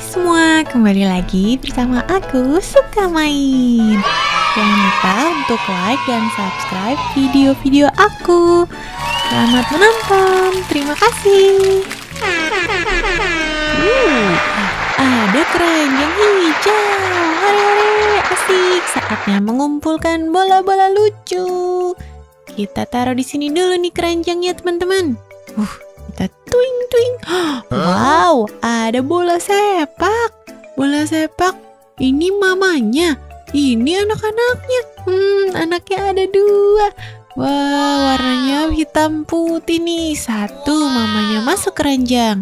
semua, kembali lagi bersama aku Suka Main. Jangan lupa untuk like dan subscribe video-video aku. Selamat menonton, terima kasih. Uh, Ada keranjang hijau. Hore-hore, asik Saatnya mengumpulkan bola-bola lucu. Kita taruh di sini dulu nih keranjangnya teman-teman. Uh, kita twing twing. Wow, ada bola sepak. Bola sepak. Ini mamanya. Ini anak-anaknya. Hmm, anaknya ada dua. Wah, warnanya hitam putih nih. Satu mamanya masuk keranjang.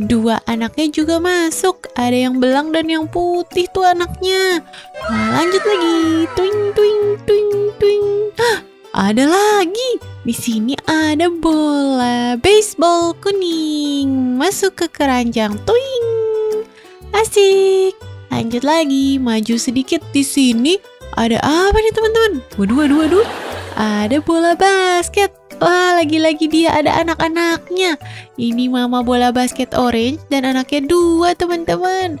Dua anaknya juga masuk. Ada yang belang dan yang putih tuh anaknya. Nah, lanjut lagi. Twing twing twing twing. Ada lagi. Di sini ada bola baseball kuning masuk ke keranjang. Twing. Asik. Lanjut lagi, maju sedikit di sini. Ada apa nih teman-teman? Waduh, waduh, waduh. Ada bola basket. Wah, lagi-lagi dia ada anak-anaknya. Ini mama bola basket orange dan anaknya dua teman-teman.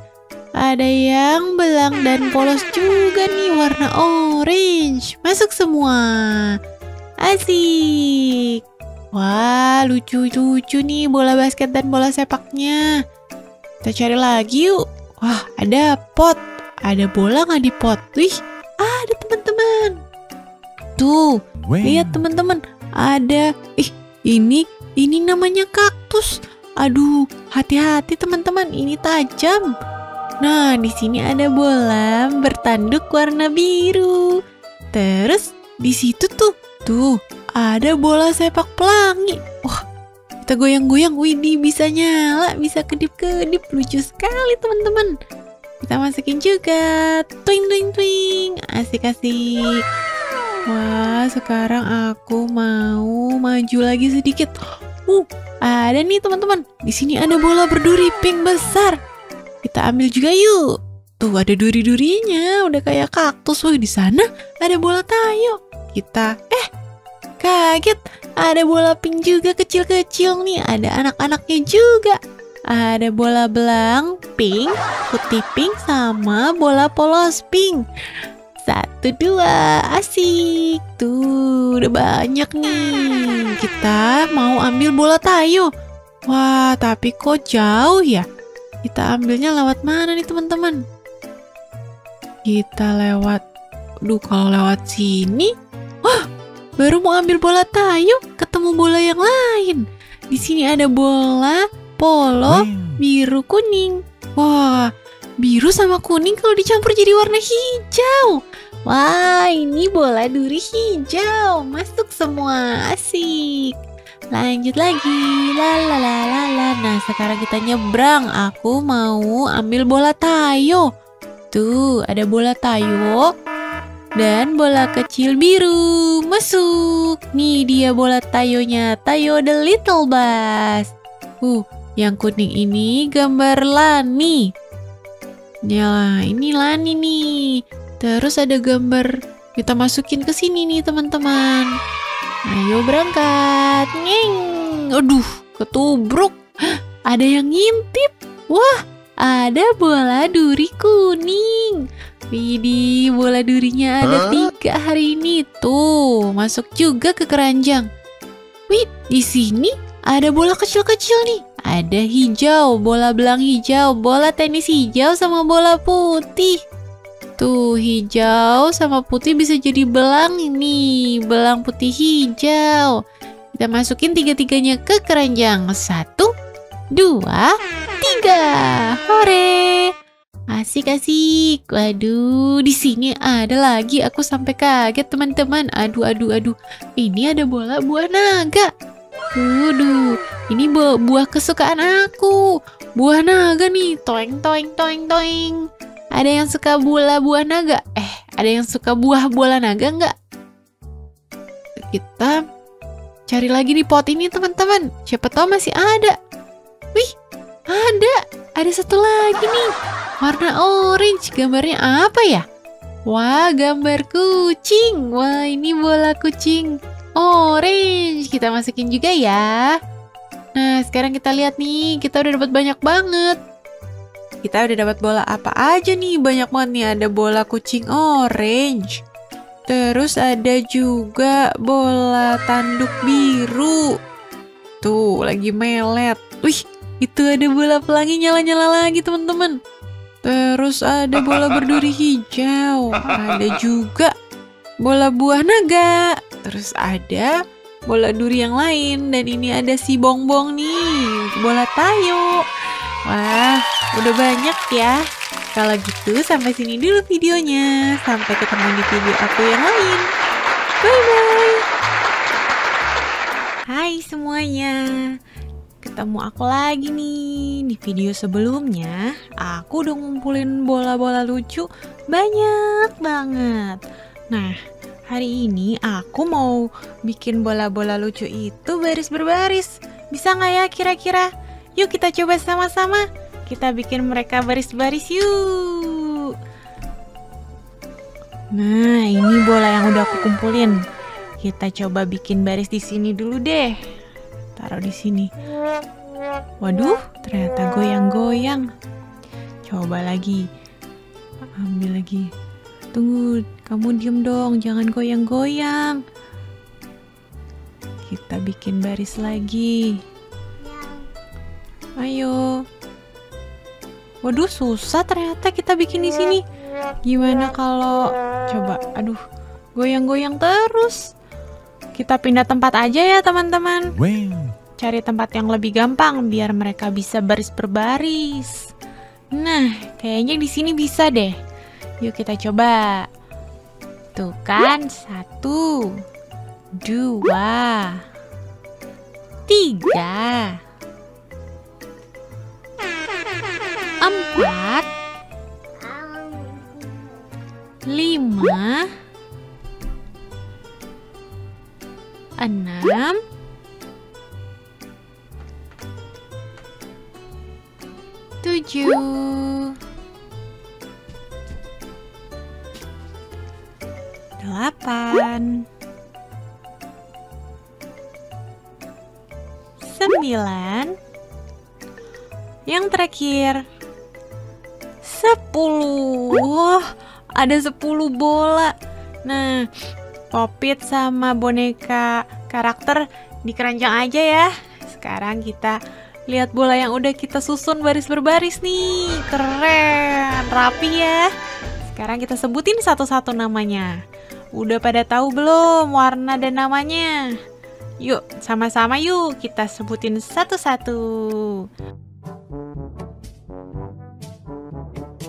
Ada yang belang dan polos juga nih warna orange. Masuk semua. Asik. Wah, lucu-lucu nih bola basket dan bola sepaknya. Kita cari lagi yuk. Wah, ada pot. Ada bola nggak di pot? Wih, ada teman-teman. Tuh, lihat teman-teman. Ada. Ih, ini ini namanya kaktus. Aduh, hati-hati teman-teman. Ini tajam. Nah, di sini ada bola bertanduk warna biru. Terus di situ tuh, tuh ada bola sepak pelangi. Wah, kita goyang-goyang, Widih bisa nyala, bisa kedip-kedip, lucu sekali teman-teman. Kita masukin juga, twing twing twing, asik-asik. Wah, sekarang aku mau maju lagi sedikit. Uh, ada nih teman-teman. Di sini ada bola berduri pink besar. Kita ambil juga yuk. Tuh ada duri-durinya, udah kayak kaktus. Wah, di sana ada bola tayo. Kita eh kaget, ada bola pink juga kecil-kecil nih. Ada anak-anaknya juga. Ada bola belang pink, putih pink sama bola polos pink. Satu dua asik Tuh udah banyak nih Kita mau ambil bola tayo Wah tapi kok jauh ya kita ambilnya lewat mana nih teman-teman? Kita lewat, duh kalau lewat sini, baru mau ambil bola tayo, ketemu bola yang lain. Di sini ada bola polo biru kuning. Wah, biru sama kuning kalau dicampur jadi warna hijau. Wah, ini bola duri hijau. Masuk semua. Asik. Lanjut lagi. Lalalala. Nah, sekarang kita nyebrang. Aku mau ambil bola tayo. Tuh, ada bola tayo dan bola kecil biru. Masuk. Nih dia bola tayonya. Tayo the little bus. Uh, yang kuning ini gambar Lani. Ya, ini Lani nih. Terus ada gambar kita masukin ke sini nih, teman-teman. Ayo berangkat. Ngeng. Aduh, ketubruk. Ada yang ngintip. Wah, ada bola duri kuning. Widih, bola durinya ada huh? tiga hari ini. Tuh, masuk juga ke keranjang. Wih, di sini ada bola kecil-kecil nih. Ada hijau, bola belang hijau, bola tenis hijau sama bola putih. Tuh hijau sama putih bisa jadi belang ini Belang putih hijau Kita masukin tiga-tiganya ke keranjang Satu, dua, tiga Hore Asik-asik Waduh di sini ada lagi Aku sampai kaget teman-teman Aduh, aduh, aduh Ini ada bola buah naga Waduh Ini buah, buah kesukaan aku Buah naga nih Toeng, toeng, toeng, toeng ada yang suka bola buah naga? Eh, ada yang suka buah bola naga nggak? Kita cari lagi di pot ini teman-teman. Siapa tahu masih ada. Wih, ada. Ada satu lagi nih. Warna orange. Gambarnya apa ya? Wah, gambar kucing. Wah, ini bola kucing orange. Kita masukin juga ya. Nah, sekarang kita lihat nih. Kita udah dapat banyak banget. kita udah dapat bola apa aja nih? Banyak banget nih, ada bola kucing orange. Terus ada juga bola tanduk biru. Tuh, lagi melet. Wih, itu ada bola pelangi nyala-nyala lagi, teman-teman. Terus ada bola berduri hijau. Ada juga bola buah naga. Terus ada bola duri yang lain. Dan ini ada si bongbong nih, bola tayo. Wah, udah banyak ya. Kalau gitu sampai sini dulu videonya. Sampai ketemu di video aku yang lain. Bye bye. Hai semuanya. Ketemu aku lagi nih. Di video sebelumnya, aku udah ngumpulin bola-bola lucu banyak banget. Nah, hari ini aku mau bikin bola-bola lucu itu baris berbaris. Bisa nggak ya kira-kira? Yuk kita coba sama-sama. Kita bikin mereka baris-baris yuk. Nah, ini bola yang udah aku kumpulin. Kita coba bikin baris di sini dulu deh. Taruh di sini. Waduh, ternyata goyang-goyang. Coba lagi. Ambil lagi. Tunggu, kamu diem dong, jangan goyang-goyang. Kita bikin baris lagi. Ayo. Waduh, susah ternyata kita bikin di sini. Gimana kalau coba aduh, goyang-goyang terus. Kita pindah tempat aja ya, teman-teman. Cari tempat yang lebih gampang biar mereka bisa baris berbaris. Nah, kayaknya di sini bisa deh. Yuk kita coba. Tuh kan, satu, dua, tiga. empat, lima, enam, tujuh, delapan, sembilan, yang terakhir. 10 Wah ada 10 bola. Nah Popit sama boneka karakter di keranjang aja ya. Sekarang kita lihat bola yang udah kita susun baris berbaris nih Keren Rapi ya Sekarang kita sebutin satu-satu namanya Udah pada tahu belum warna dan namanya? Yuk, sama-sama yuk kita sebutin satu-satu.